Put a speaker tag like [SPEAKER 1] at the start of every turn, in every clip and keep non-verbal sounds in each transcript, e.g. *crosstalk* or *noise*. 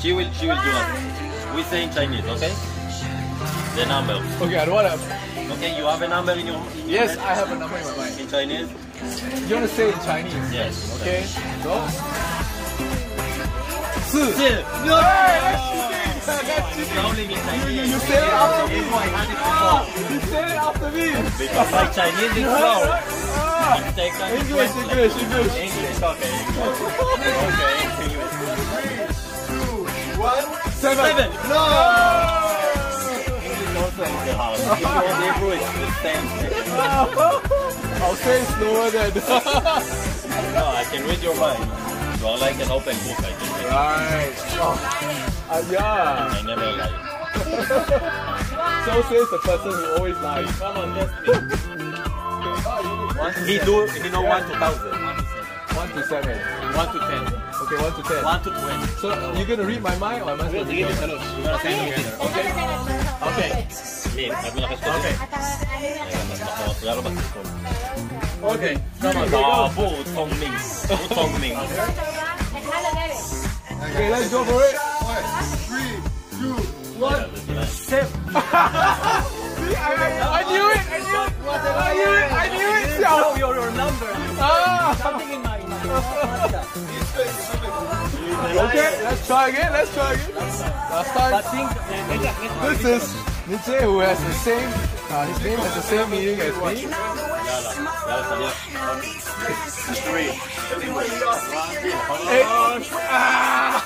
[SPEAKER 1] She will, she will do it. We say in Chinese, okay? The number.
[SPEAKER 2] Okay, I don't.
[SPEAKER 1] Okay, you have a number in your, in
[SPEAKER 2] Yes,
[SPEAKER 1] head?
[SPEAKER 2] I have a number in my mind.
[SPEAKER 1] In Chinese?
[SPEAKER 2] You wanna say in Chinese?
[SPEAKER 1] Yes.
[SPEAKER 2] Okay, go. 四。
[SPEAKER 1] Two.
[SPEAKER 2] No! That's cheating! That's cheating!
[SPEAKER 1] Only in
[SPEAKER 2] You, you say it after me!
[SPEAKER 1] It's my hand is small.
[SPEAKER 2] You say it after me!
[SPEAKER 1] Because my Chinese is *laughs* slow.
[SPEAKER 2] Ah,
[SPEAKER 1] It takes time to
[SPEAKER 2] English. English, English.
[SPEAKER 1] English, okay. Okay, *laughs* it's the same.
[SPEAKER 2] I'll say slower then.
[SPEAKER 1] No, I can read your mind. You are like an open book, I can read.
[SPEAKER 2] right. Oh. Uh, yeah.
[SPEAKER 1] I never lie.
[SPEAKER 2] So says the person who always lies.
[SPEAKER 1] Come on, test me. He do, he know one to thousand.
[SPEAKER 2] One to seven.
[SPEAKER 1] One to ten.
[SPEAKER 2] Okay, one to ten.
[SPEAKER 1] One to twenty.
[SPEAKER 2] So you gonna read my mind or am I supposed to read your mind?
[SPEAKER 1] We're gonna say it together.
[SPEAKER 2] Okay.
[SPEAKER 1] Okay. Lin, sabi na kasi.
[SPEAKER 2] Okay.
[SPEAKER 1] Mas makakilala ba si Tom?
[SPEAKER 2] Okay. Come on, go.
[SPEAKER 1] bu Tong Ming. Bu Tong Ming.
[SPEAKER 2] Okay, let's go for it.
[SPEAKER 1] Seven. *laughs*
[SPEAKER 2] See, I, I, I knew it. I knew it. I knew it. I knew it. Xiao.
[SPEAKER 1] your, your number.
[SPEAKER 2] Ah.
[SPEAKER 1] Something in my, my
[SPEAKER 2] Okay, let's try again. Let's try again. Last time. This is Nietzsche who has the same, uh, his name has the same meaning as me.
[SPEAKER 1] Yala, yala, salya. Three.
[SPEAKER 2] Eight. Ah,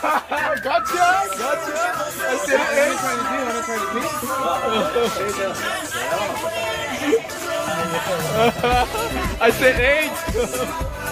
[SPEAKER 2] gotcha, gotcha. *laughs* I said eight. I said eight. *laughs*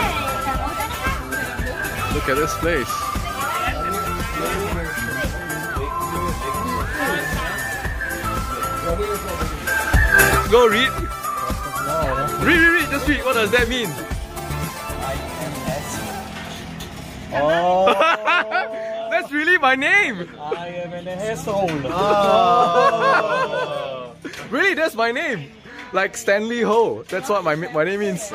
[SPEAKER 2] Look at this place. Go read. Read, read, read. Just read. What does that mean?
[SPEAKER 1] Oh, *laughs*
[SPEAKER 2] That's really my name.
[SPEAKER 1] I am an asshole. *laughs* Oh.
[SPEAKER 2] Really, that's my name. Like Stanley Ho. That's what my my name means.